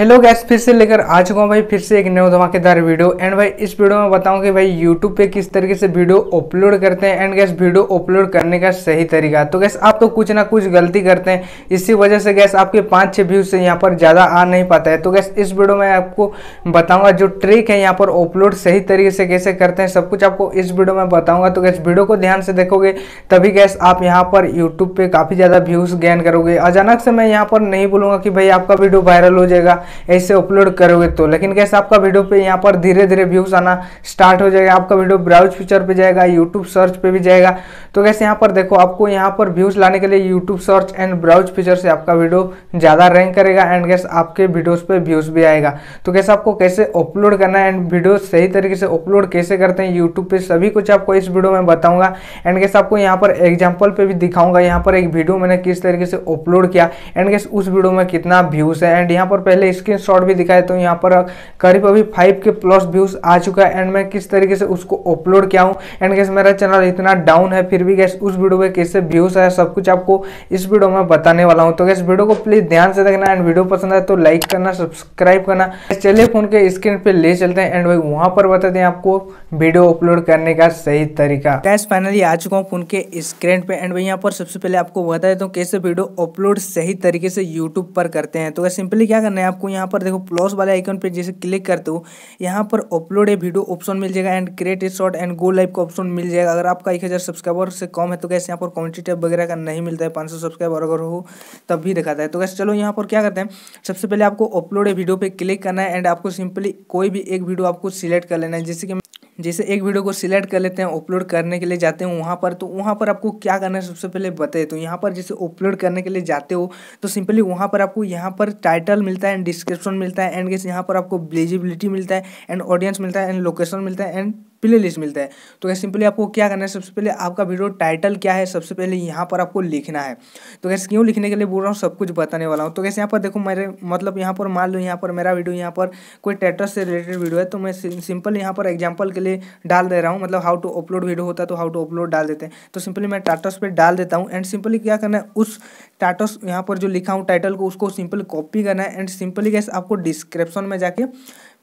Hello guys, फिर से लेकर आ चुका हूँ भाई, फिर से एक नया धमाकेदार वीडियो। एंड भाई, इस वीडियो में बताऊँ कि भाई यूट्यूब पे किस तरीके से वीडियो अपलोड करते हैं। एंड गैस, वीडियो अपलोड करने का सही तरीका। तो गैस, आप तो कुछ ना कुछ गलती करते हैं। इसी वजह से गैस, आपके पाँच छः व्यूज़ से यहाँ पर ज़्यादा आ नहीं पाता है। तो गैस, इस वीडियो में आपको बताऊँगा जो ट्रिक है यहाँ पर अपलोड सही तरीके से कैसे करते हैं, सब कुछ आपको इस वीडियो में बताऊँगा। तो गैस, वीडियो को ध्यान से देखोगे, तभी गैस, आप यहाँ पर यूट्यूब पर काफ़ी ज़्यादा व्यूज़ गेन करोगे। अचानक से मैं यहाँ पर नहीं बोलूँगा कि भाई आपका वीडियो वायरल हो जाएगा। ऐसे अपलोड करोगे तो। लेकिन कैसे आपका वीडियो पे यहाँ पर धीरे धीरे व्यूज़ आना स्टार्ट हो जाएगा, आपका वीडियो ब्राउज फीचर पे जाएगा यूट्यूब सर्च पे भी जाएगा। तो कैसे यहाँ पर देखो, आपको यहाँ पर व्यूज़ लाने के लिए YouTube search and browse feature से आपका वीडियो ज़्यादा रैंक करेगा एंड कैसे आपके वीडियोज़ पे व्यूज़ भी आएगा। तो कैसे आपको कैसे अपलोड करना है एंड वीडियो सही तरीके से अपलोड कैसे करते हैं यूट्यूब पे, सभी कुछ आपको इस वीडियो में बताऊँगा। एंड कैसे आपको यहाँ पर एग्ज़ाम्पल पे भी दिखाऊँगा, यहाँ पर एक वीडियो मैंने किस तरीके से अपलोड किया। एंड कैसे उस वीडियो में कितना व्यूज़ है। एंड यहाँ पर पहले स्क्रीन भी दिखाए तो यहाँ पर, करीब अभी फाइव के प्लस व्यूज़ आ चुका है। एंड मैं किस तरीके से उसको अपलोड किया हूँ? एंड गैस मेरा चैनल इतना डाउन है, फिर भी गैस उस वीडियो में कैसे व्यूज़ आया, सब कुछ आपको इस वीडियो में बताने वाला हूँ। तो गैस वीडियो को प्लीज़ ध्यान से देखना एंड वीडियो पसंद आए तो लाइक करना सब्सक्राइब करना। चलिए फ़ोन के स्क्रीन पे ले चलते हैं। एंड भाई, वहाँ पर बताते हैं आपको वीडियो अपलोड करने का सही तरीका। गैस फाइनली आ चुका हूँ फ़ोन के स्क्रीन पे। एंड भाई, यहाँ पर सबसे पहले आपको बता देता हूँ कैसे वीडियो अपलोड सही तरीके से यूट्यूब पर करते हैं। तो सिंपली क्या करना है आपको यहाँ पर देखो प्लस वाले आइकन पर जैसे क्लिक करते हो, यहाँ पर अपलोड ए वीडियो ऑप्शन मिल जाएगा and create a short and go live का ऑप्शन मिल जाएगा। अगर आपका एक हज़ार सब्सक्राइबर से कम है तो कैसे यहाँ पर कॉमेंटी टाइप वगैरह का नहीं मिलता है, पाँच सौ सब्सक्राइबर अगर हो, तब भी दिखाता है। तो कैसे चलो यहाँ पर क्या करते हैं, सबसे पहले आपको अपलोड ए वीडियो पर क्लिक करना है एंड आपको सिंपली कोई भी एक वीडियो आपको सिलेक्ट कर लेना है। जैसे कि जैसे एक वीडियो को सिलेक्ट कर लेते हैं अपलोड करने के लिए जाते हैं वहाँ पर तो वहाँ पर आपको क्या करना है सबसे पहले बताए तो यहाँ पर जैसे अपलोड करने के लिए जाते हो तो सिंपली वहाँ पर आपको यहाँ पर टाइटल मिलता है एंड डिस्क्रिप्शन मिलता है एंड यहाँ पर आपको विजिबिलिटी मिलता है एंड ऑडियंस मिलता है एंड लोकेशन मिलता है एंड प्ले लिस्ट मिलता है। तो क्या सिंपली आपको क्या करना है, सबसे पहले आपका वीडियो टाइटल क्या है, सबसे पहले यहाँ पर आपको लिखना है। तो कैसे क्यों लिखने के लिए बोल रहा हूँ, सब कुछ बताने वाला हूँ। तो कैसे यहाँ पर देखो मेरे मतलब यहाँ पर मान लो, यहाँ पर मेरा वीडियो यहाँ पर कोई ट्रैक्टर से रिलेटेड वीडियो है तो मैं सिंपल यहाँ पर एग्ज़ाम्पल के लिए डाल दे रहा हूँ। मतलब हाउ टू अपलोड वीडियो होता है तो हाउ टू अपलोड डाल देते हैं। तो सिंपली मैं टाटस पर डाल देता हूँ एंड सिंपली क्या करना है, उस टाटस यहाँ पर जो लिखा हूँ टाइटल को, उसको सिंपल कॉपी करना है। एंड सिंपली कैसे आपको डिस्क्रिप्शन में जाके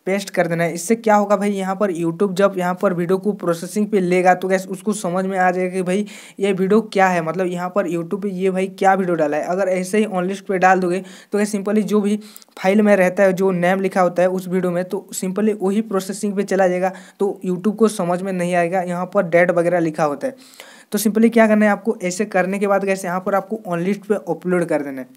पेस्ट कर देना है। इससे क्या होगा भाई, यहाँ पर यूट्यूब जब यहाँ पर वीडियो को प्रोसेसिंग पे लेगा तो गैस उसको समझ में आ जाएगा कि भाई ये वीडियो क्या है। मतलब यहाँ पर यूट्यूब पे ये भाई क्या वीडियो डाला है? अगर ऐसे ही ऑन लिस्ट पे डाल दोगे तो गैस सिंपली जो भी फ़ाइल में रहता है, जो नेम लिखा होता है उस वीडियो में तो सिंपली वही प्रोसेसिंग पे चला जाएगा। तो यूट्यूब को समझ में नहीं आएगा, यहाँ पर डेट वगैरह लिखा होता है। तो सिंपली क्या करना है आपको? ऐसे करने के बाद गैस यहाँ पर आपको ऑन लिस्ट पे अपलोड कर देना है।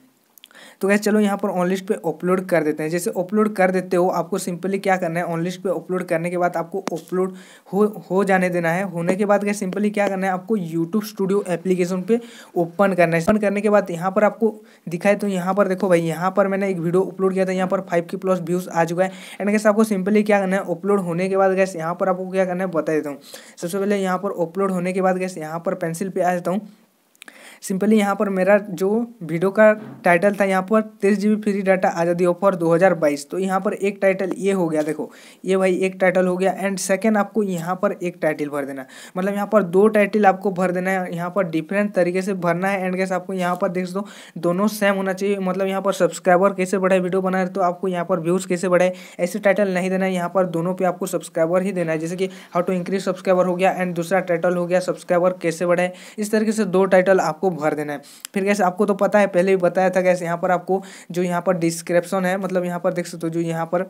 तो गैस चलो यहाँ पर ऑनलिस्ट पे अपलोड कर देते हैं। जैसे अपलोड कर देते हो, आपको सिंपली क्या करना है? ऑनलिस्ट पे अपलोड करने के बाद आपको अपलोड हो हो जाने देना है। होने के बाद गैस सिंपली क्या करना है? आपको यूट्यूब स्टूडियो एप्लीकेशन पे ओपन करना है। ओपन करने के बाद यहाँ पर आपको दिखाए तो यहाँ पर देखो भाई, यहाँ पर मैंने एक वीडियो अपलोड किया था। यहाँ पर फाइव के प्लस व्यूज़ आ चुका है। एंड गैस आपको सिंपली क्या करना है? अपलोड होने के बाद गैस यहाँ पर आपको क्या करना है? बता देता हूँ। सबसे पहले यहाँ पर अपलोड होने के बाद गैस यहाँ पर पेंसिल पे आ जाता हूँ। सिंपली यहाँ पर मेरा जो वीडियो का टाइटल था यहाँ पर तेईस जी फ्री डाटा आज़ादी ऑफ़र 2022 तो यहाँ पर एक टाइटल ये हो गया देखो ये भाई एक टाइटल हो गया एंड सेकेंड आपको यहाँ पर एक टाइटल भर देना मतलब यहाँ पर दो टाइटल आपको भर देना है यहाँ पर डिफरेंट तरीके से भरना है एंड कैसे आपको यहाँ पर देख दो दोनों सेम होना चाहिए मतलब यहाँ पर सब्सक्राइबर कैसे बढ़ाए वीडियो बनाए तो आपको यहाँ पर व्यूज़ कैसे बढ़ाए ऐसे टाइटल नहीं देना है यहाँ पर दोनों पे आपको सब्सक्राइबर ही देना है जैसे कि हाउ टू इंक्रीज सब्सक्राइबर हो गया एंड दूसरा टाइटल हो गया सब्सक्राइबर कैसे बढ़ाए इस तरीके से दो टाइटल आपको भर देना है फिर कैसे आपको तो पता है पहले भी बताया था कैसे यहाँ पर आपको जो यहाँ पर डिस्क्रिप्शन है मतलब यहाँ पर देख सकते हो जो यहाँ पर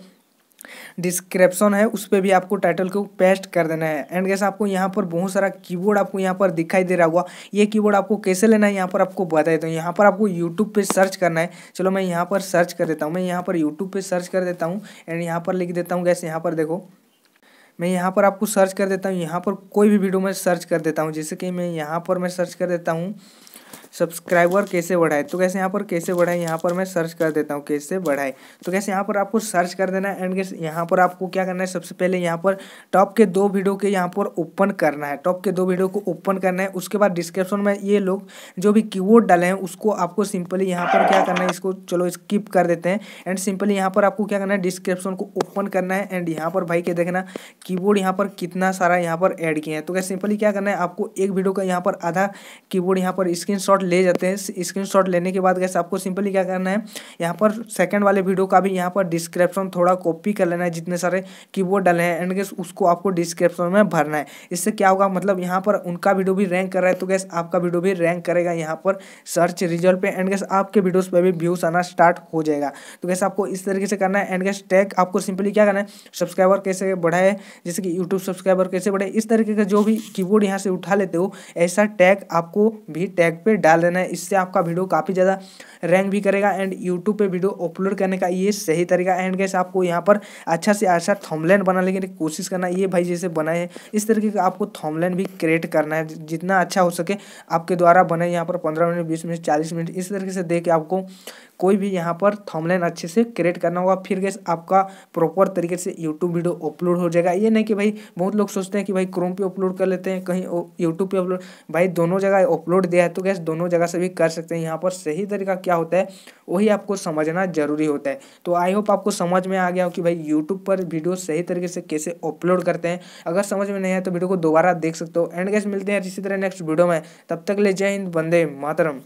डिस्क्रिप्शन है उस पर भी आपको टाइटल को पेस्ट कर देना है एंड कैसे आपको यहाँ पर बहुत सारा कीबोर्ड आपको यहाँ पर दिखाई दे रहा होगा ये कीबोर्ड आपको कैसे लेना है यहाँ पर आपको बता देता हूँ यहाँ पर आपको यूट्यूब पे सर्च करना है चलो मैं यहाँ पर सर्च कर देता हूँ मैं यहाँ पर यूट्यूब पे सर्च कर देता हूँ एंड यहाँ पर लिख देता हूँ कैसे यहाँ पर देखो मैं यहाँ पर आपको सर्च कर देता हूँ यहाँ पर कोई भी वीडियो में सर्च कर देता हूँ जैसे कि मैं यहाँ पर मैं सर्च कर देता हूँ सब्सक्राइबर कैसे बढ़ाए तो कैसे यहाँ पर कैसे बढ़ाए यहाँ पर मैं सर्च कर देता हूँ कैसे बढ़ाए तो कैसे यहाँ पर आपको सर्च कर देना है एंड कैसे यहाँ पर आपको क्या करना है सबसे पहले यहाँ पर टॉप के दो वीडियो के यहाँ पर ओपन करना है टॉप के दो वीडियो को ओपन करना है उसके बाद डिस्क्रिप्शन में ये लोग जो भी कीबोर्ड डाले हैं उसको आपको सिंपली यहाँ पर क्या करना है इसको चलो स्किप कर देते हैं एंड सिंपली यहाँ पर आपको क्या करना है डिस्क्रिप्शन को ओपन करना है एंड यहाँ पर भाई के देखना कीबोर्ड यहाँ पर कितना सारा यहाँ पर ऐड किए हैं तो क्या सिंपली क्या करना है आपको एक वीडियो का यहाँ पर आधा कीबोर्ड यहाँ पर स्क्रीन ले जाते हैं। स्क्रीन लेने के बाद गैस आपको सिंपली क्या करना है, यहाँ पर सेकंड वाले वीडियो का भी यहाँ पर डिस्क्रिप्शन थोड़ा कॉपी कर लेना है जितने सारे कीबोर्ड डाले हैं एंड गैस उसको आपको डिस्क्रिप्शन में भरना है। इससे क्या होगा मतलब यहाँ पर उनका वीडियो भी रैंक कर रहा है तो गैस आपका वीडियो भी रैंक करेगा यहाँ पर सर्च रिज़ल्ट पे एंड गैस आपके वीडियोस पे भी व्यूज़ आना स्टार्ट हो जाएगा। तो गैस आपको इस तरीके से करना है एंड गैस टैग आपको सिंपली क्या करना है सब्सक्राइबर कैसे बढ़ाए, जैसे कि यूट्यूब सब्सक्राइबर कैसे बढ़े इस तरीके का जो भी कीबोर्ड यहाँ से उठा लेते हो, ऐसा टैग आपको भी टैग पे डाल देना है। इससे आपका वीडियो काफ़ी ज़्यादा रैंक भी करेगा एंड यूट्यूब पे वीडियो अपलोड करने का ये सही तरीका एंड गैस आपको यहाँ पर अच्छा से अच्छा थॉमलैंड बना लेकिन कोशिश करना ये भाई जैसे बनाए इस तरीके का आपको थॉमलैंड भी क्रिएट करना है। जितना अच्छा हो सके आपके द्वारा बने यहाँ पर पंद्रह मिनट, बीस मिनट, चालीस मिनट, इस तरीके से दे के आपको कोई भी यहाँ पर थॉमलाइन अच्छे से क्रिएट करना होगा, फिर गैस आपका प्रॉपर तरीके से यूट्यूब वीडियो अपलोड हो जाएगा। ये नहीं कि भाई बहुत लोग सोचते हैं कि भाई क्रोम पे अपलोड कर लेते हैं, कहीं यूट्यूब पे अपलोड भाई दोनों जगह अपलोड दिया है तो गैस दोनों जगह से भी कर सकते हैं। यहाँ पर सही तरीका क्या होता है, वही आपको समझना ज़रूरी होता है। तो आई होप आपको समझ में आ गया हो कि भाई यूट्यूब पर वीडियो सही तरीके से कैसे अपलोड करते हैं। अगर समझ में नहीं आए तो वीडियो को दोबारा देख सकते हो। एंड गैस मिलते हैं इसी तरह नेक्स्ट वीडियो में। तब तक ले जय हिंद बंदे मातरम।